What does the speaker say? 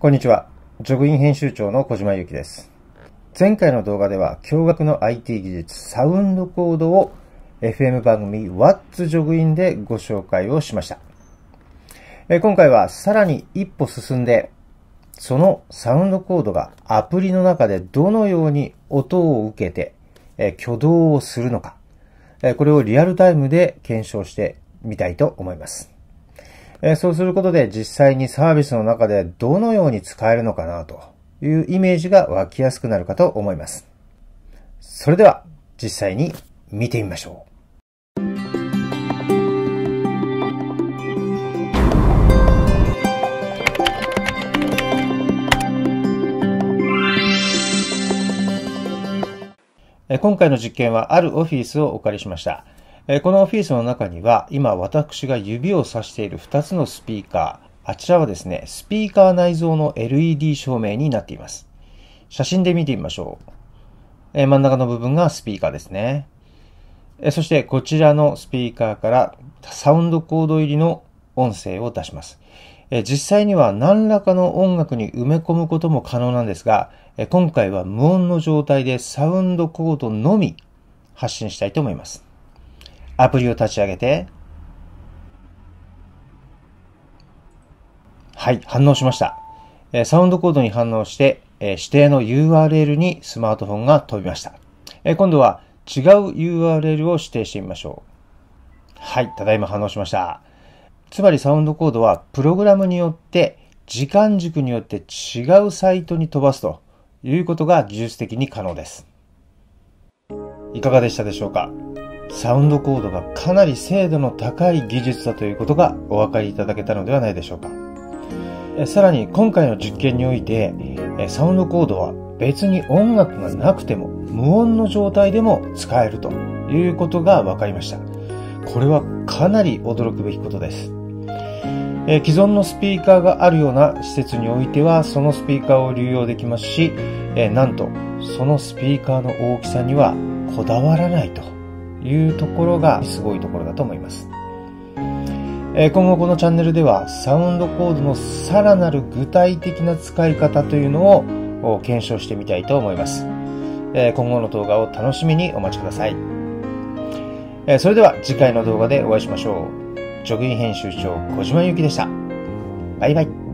こんにちは。ジョグイン編集長の小島ゆきです。前回の動画では驚愕の IT 技術サウンドコードを FM 番組 What's ジョグインでご紹介をしました。今回はさらに一歩進んで、そのサウンドコードがアプリの中でどのように音を受けて挙動をするのか、これをリアルタイムで検証してみたいと思います。えそうすることで実際にサービスの中でどのように使えるのかなというイメージが湧きやすくなるかと思います。それでは実際に見てみましょう。今回の実験はあるオフィスをお借りしました。このオフィスの中には今私が指を指している2つのスピーカー。あちらはですね、スピーカー内蔵の LED 照明になっています。写真で見てみましょう。真ん中の部分がスピーカーですね。そしてこちらのスピーカーからサウンドコード入りの音声を出します。実際には何らかの音楽に埋め込むことも可能なんですが、今回は無音の状態でサウンドコードのみ発信したいと思います。アプリを立ち上げて、はい、反応しました。サウンドコードに反応して、指定の URL にスマートフォンが飛びました。今度は違う URL を指定してみましょう。はい、ただいま反応しました。つまりサウンドコードはプログラムによって時間軸によって違うサイトに飛ばすということが技術的に可能です。いかがでしたでしょうか？サウンドコードがかなり精度の高い技術だということがお分かりいただけたのではないでしょうか。さらに今回の実験において、サウンドコードは別に音楽がなくても無音の状態でも使えるということが分かりました。これはかなり驚くべきことです。既存のスピーカーがあるような施設においてはそのスピーカーを流用できますし、なんとそのスピーカーの大きさにはこだわらないというところがすごいところだと思います。今後このチャンネルではサウンドコードのさらなる具体的な使い方というのを検証してみたいと思います。今後の動画を楽しみにお待ちください。それでは次回の動画でお会いしましょう。ジョグイン編集長小島ゆきでした。バイバイ。